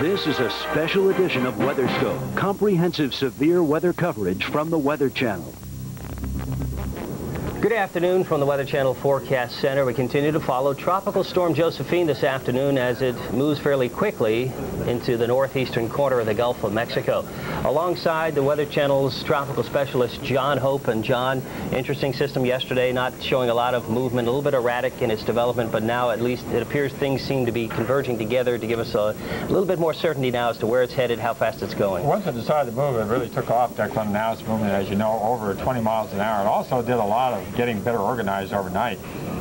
This is a special edition of WeatherScope, comprehensive severe weather coverage from the Weather Channel. Good afternoon from the Weather Channel Forecast Center. We continue to follow Tropical Storm Josephine this afternoon as it moves fairly quickly into the northeastern corner of the Gulf of Mexico. Alongside the Weather Channel's tropical specialist John Hope. And John, interesting system yesterday, not showing a lot of movement, a little bit erratic in its development, but now at least it appears things seem to be converging together to give us a, little bit more certainty now as to where it's headed, how fast it's going. Once it decided to move, it really took off, Declan. Now it's moving, as you know, over 20 miles an hour. It also did a lot of getting better organized overnight.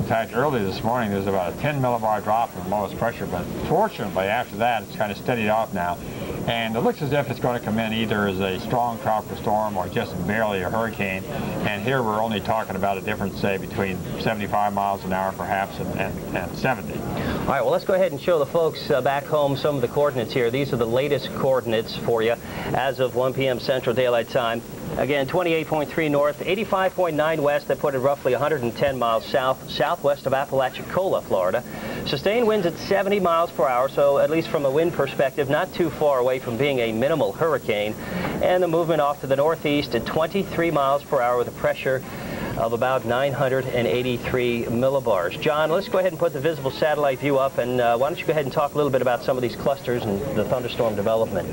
In fact, early this morning, there's about a 10 millibar drop in lowest pressure, but fortunately, after that, it's kind of steadied off now. And it looks as if it's going to come in either as a strong tropical storm or just barely a hurricane. And here we're only talking about a difference, say, between 75 miles an hour perhaps and, and, and 70. All right, well, let's go ahead and show the folks uh, back home some of the coordinates here. These are the latest coordinates for you as of 1 p.m. Central Daylight Time. Again, 28.3 north, 85.9 west. That put it roughly 110 miles south, southwest of Apalachicola, Florida. Sustained winds at 70 miles per hour, so at least from a wind perspective, not too far away from being a minimal hurricane. And the movement off to the northeast at 23 miles per hour with a pressure of about 983 millibars. John, let's go ahead and put the visible satellite view up, and uh, why don't you go ahead and talk a little bit about some of these clusters and the thunderstorm development.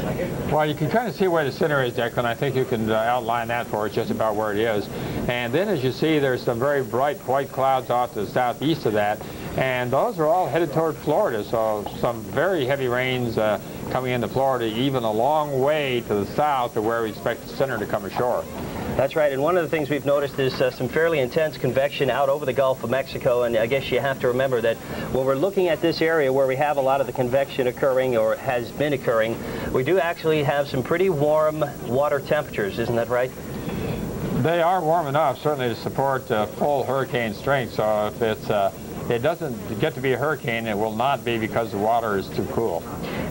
Well, you can kind of see where the center is, Declan. I think you can uh, outline that for us just about where it is. And then as you see, there's some very bright white clouds off to the southeast of that, and those are all headed toward Florida, so some very heavy rains uh, coming into Florida, even a long way to the south of where we expect the center to come ashore. That's right, and one of the things we've noticed is uh, some fairly intense convection out over the Gulf of Mexico, and I guess you have to remember that when we're looking at this area where we have a lot of the convection occurring or has been occurring, we do actually have some pretty warm water temperatures, isn't that right? They are warm enough, certainly, to support uh, full hurricane strength, so if it's uh, it doesn't get to be a hurricane, it will not be because the water is too cool.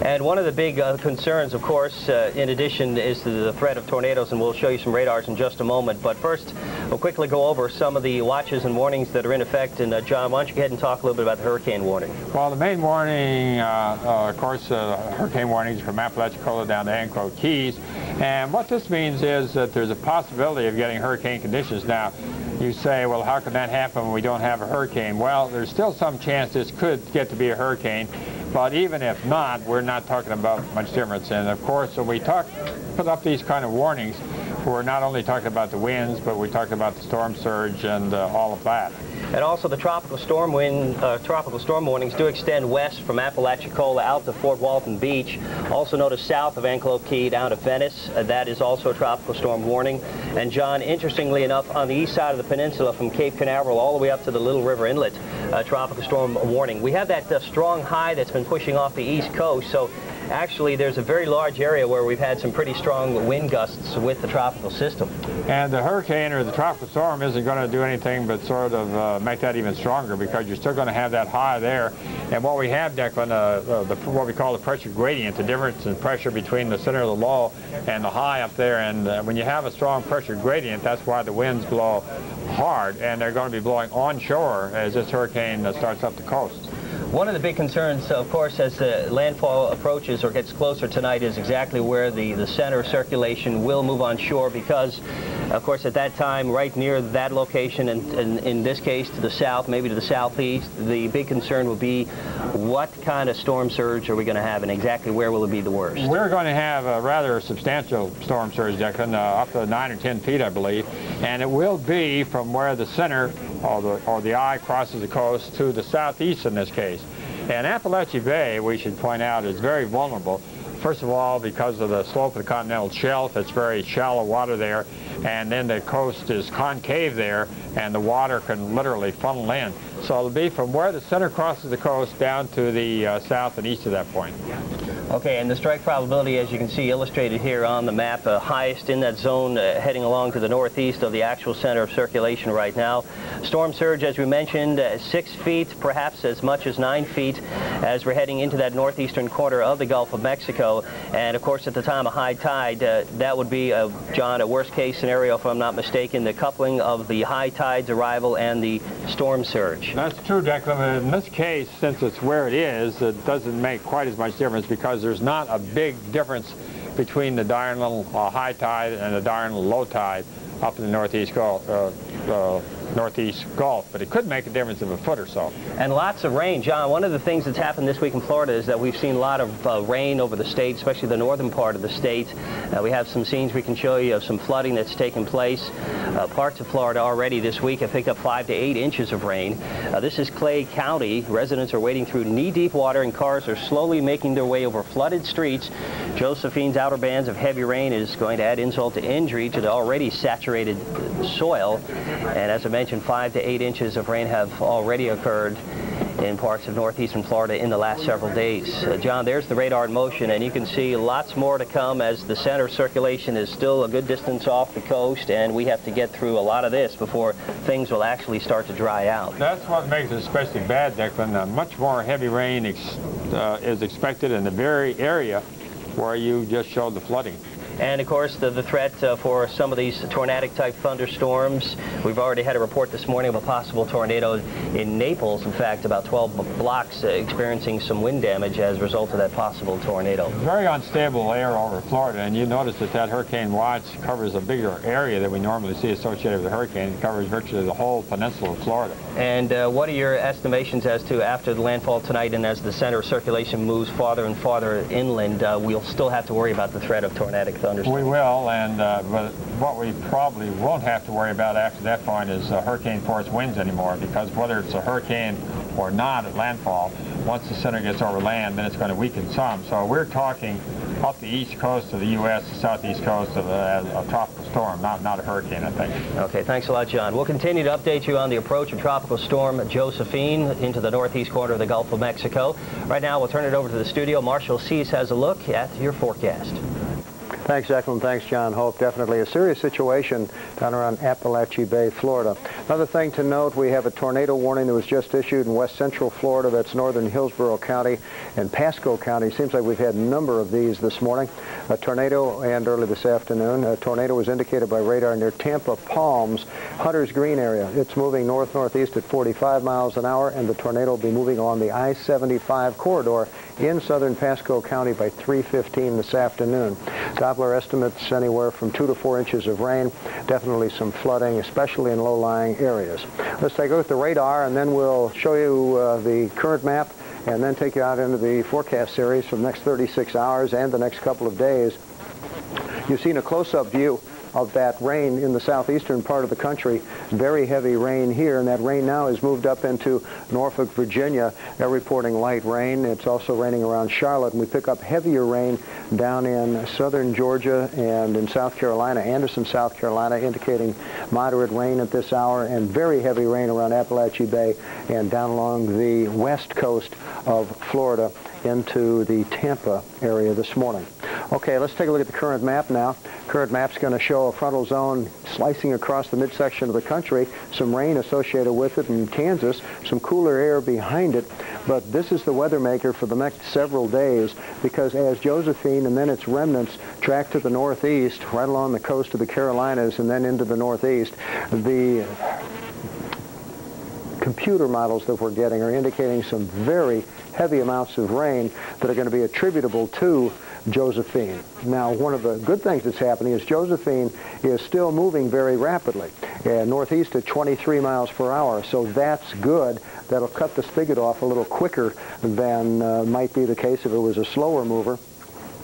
And one of the big uh, concerns, of course, uh, in addition is the threat of tornadoes, and we'll show you some radars in just a moment. But first, we'll quickly go over some of the watches and warnings that are in effect. And uh, John, why don't you go ahead and talk a little bit about the hurricane warning? Well, the main warning, uh, uh, of course, uh, hurricane warnings from Apalachicola down to Anclote Keys. And what this means is that there's a possibility of getting hurricane conditions. Now, you say, well, how can that happen when we don't have a hurricane? Well, there's still some chance this could get to be a hurricane, but even if not, we're not talking about much difference. And of course, when we talk, put up these kind of warnings, we're not only talking about the winds, but we talk about the storm surge and uh, all of that. And also the tropical storm wind, uh, tropical storm warnings do extend west from Apalachicola out to Fort Walton Beach. Also notice south of Anclote Key down to Venice. Uh, that is also a tropical storm warning. And John, interestingly enough, on the east side of the peninsula from Cape Canaveral all the way up to the Little River Inlet, uh, tropical storm warning. We have that uh, strong high that's been pushing off the east coast. So actually there's a very large area where we've had some pretty strong wind gusts with the tropical system. And the hurricane or the tropical storm isn't going to do anything but sort of uh, make that even stronger because you're still going to have that high there. And what we have, Declan, uh, uh, the, what we call the pressure gradient, the difference in pressure between the center of the low and the high up there. And uh, when you have a strong pressure gradient, that's why the winds blow hard, and they're going to be blowing onshore as this hurricane uh, starts up the coast. One of the big concerns, of course, as the landfall approaches or gets closer tonight is exactly where the, the center of circulation will move on shore because, of course, at that time, right near that location, and, and in this case to the south, maybe to the southeast, the big concern will be what kind of storm surge are we going to have and exactly where will it be the worst? We're going to have a rather substantial storm surge, Declan, uh, up to 9 or 10 feet, I believe, and it will be from where the center or the, or the eye crosses the coast to the southeast in this case. And Apalachee Bay, we should point out, is very vulnerable. First of all, because of the slope of the continental shelf, it's very shallow water there, and then the coast is concave there, and the water can literally funnel in. So it'll be from where the center crosses the coast down to the uh, south and east of that point. Okay, and the strike probability, as you can see illustrated here on the map, uh, highest in that zone uh, heading along to the northeast of the actual center of circulation right now. Storm surge, as we mentioned, uh, six feet, perhaps as much as nine feet as we're heading into that northeastern corner of the Gulf of Mexico. And of course, at the time of high tide, uh, that would be, uh, John, a worst case scenario, if I'm not mistaken, the coupling of the high tide's arrival and the storm surge. That's true, Declan. In this case, since it's where it is, it doesn't make quite as much difference because because there's not a big difference between the diurnal uh, high tide and the diurnal low tide up in the northeast Gulf, uh, uh, northeast Gulf, but it could make a difference of a foot or so. And lots of rain. John, one of the things that's happened this week in Florida is that we've seen a lot of uh, rain over the state, especially the northern part of the state. Uh, we have some scenes we can show you of some flooding that's taken place. Uh, parts of Florida already this week have picked up five to eight inches of rain. Uh, this is Clay County. Residents are wading through knee-deep water and cars are slowly making their way over flooded streets. Josephine's outer bands of heavy rain is going to add insult to injury to the already saturated soil. And as mentioned, five to eight inches of rain have already occurred in parts of northeastern Florida in the last several days. Uh, John, there's the radar in motion, and you can see lots more to come as the center circulation is still a good distance off the coast, and we have to get through a lot of this before things will actually start to dry out. That's what makes it especially bad, Declan. Uh, much more heavy rain ex uh, is expected in the very area where you just showed the flooding. And of course, the, the threat uh, for some of these tornadic type thunderstorms. We've already had a report this morning of a possible tornado in Naples. In fact, about 12 blocks uh, experiencing some wind damage as a result of that possible tornado. Very unstable air over Florida, and you notice that that hurricane watch covers a bigger area than we normally see associated with a hurricane. It covers virtually the whole peninsula of Florida. And uh, what are your estimations as to after the landfall tonight and as the center of circulation moves farther and farther inland, uh, we'll still have to worry about the threat of tornadic thunderstorms. We will, and uh, but what we probably won't have to worry about after that point is uh, hurricane force winds anymore, because whether it's a hurricane or not at landfall, once the center gets over land, then it's going to weaken some. So we're talking off the east coast of the U.S., the southeast coast of a, a, tropical storm, not, not a hurricane, I think. Okay, thanks a lot, John. We'll continue to update you on the approach of tropical storm Josephine into the northeast corner of the Gulf of Mexico. Right now, we'll turn it over to the studio. Marshall Seese has a look at your forecast. Thanks, Declan. Thanks, John Hope. Definitely a serious situation down around Apalachee Bay, Florida. Another thing to note, we have a tornado warning that was just issued in west central Florida. That's northern Hillsborough County and Pasco County. Seems like we've had a number of these this morning. A tornado and early this afternoon. A tornado was indicated by radar near Tampa Palms, Hunter's Green area. It's moving north-northeast at 45 miles an hour, and the tornado will be moving on the I-75 corridor in southern Pasco County by 3.15 this afternoon. Doppler estimates anywhere from 2 to 4 inches of rain, definitely some flooding, especially in low-lying areas. Let's take a look at the radar, and then we'll show you uh, the current map and then take you out into the forecast series for the next 36 hours and the next couple of days. You've seen a close-up view of that rain in the southeastern part of the country. Very heavy rain here, and that rain now has moved up into Norfolk, Virginia. They're reporting light rain. It's also raining around Charlotte, and we pick up heavier rain down in southern Georgia and in South Carolina, Anderson, South Carolina, indicating moderate rain at this hour and very heavy rain around Apalachee Bay and down along the west coast of Florida into the Tampa area this morning. Okay, let's take a look at the current map now. Current map's going to show a frontal zone slicing across the midsection of the country, some rain associated with it in Kansas, some cooler air behind it, but this is the weather maker for the next several days because as Josephine and then its remnants track to the northeast, right along the coast of the Carolinas and then into the northeast, the computer models that we're getting are indicating some very heavy amounts of rain that are going to be attributable to Josephine. Now, one of the good things that's happening is Josephine is still moving very rapidly, uh, northeast at 23 miles per hour, so that's good. That'll cut the spigot off a little quicker than uh, might be the case if it was a slower mover.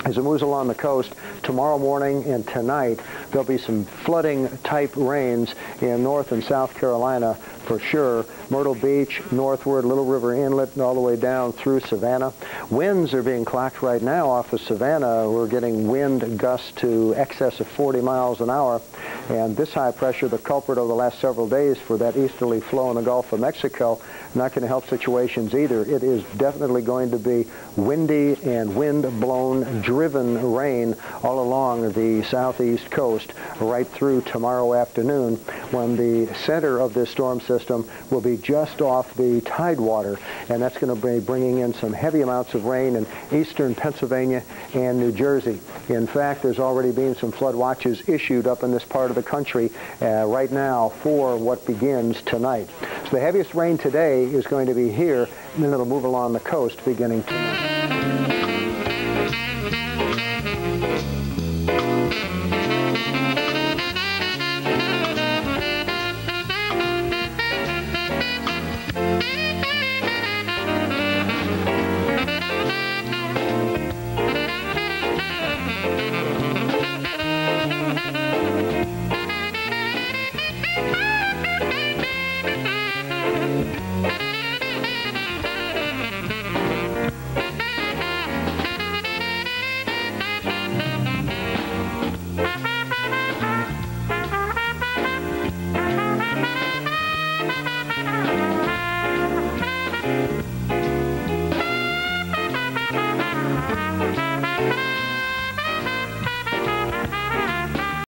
As it moves along the coast, tomorrow morning and tonight, there'll be some flooding type rains in North and South Carolina for sure. Myrtle Beach, northward, Little River Inlet, and all the way down through Savannah. Winds are being clocked right now off of Savannah. We're getting wind gusts to excess of 40 miles an hour. And this high pressure, the culprit over the last several days for that easterly flow in the Gulf of Mexico, not going to help situations either. It is definitely going to be windy and wind-blown, driven rain all along the southeast coast right through tomorrow afternoon when the center of this storm system will be just off the tidewater, and that's going to be bringing in some heavy amounts of rain in eastern Pennsylvania and New Jersey. In fact, there's already been some flood watches issued up in this part of the country uh, right now for what begins tonight. So the heaviest rain today is going to be here, and then it'll move along the coast beginning tonight.